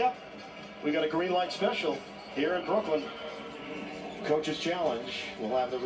yep. We got a green light special here in Brooklyn. Coach's Challenge. We'll have the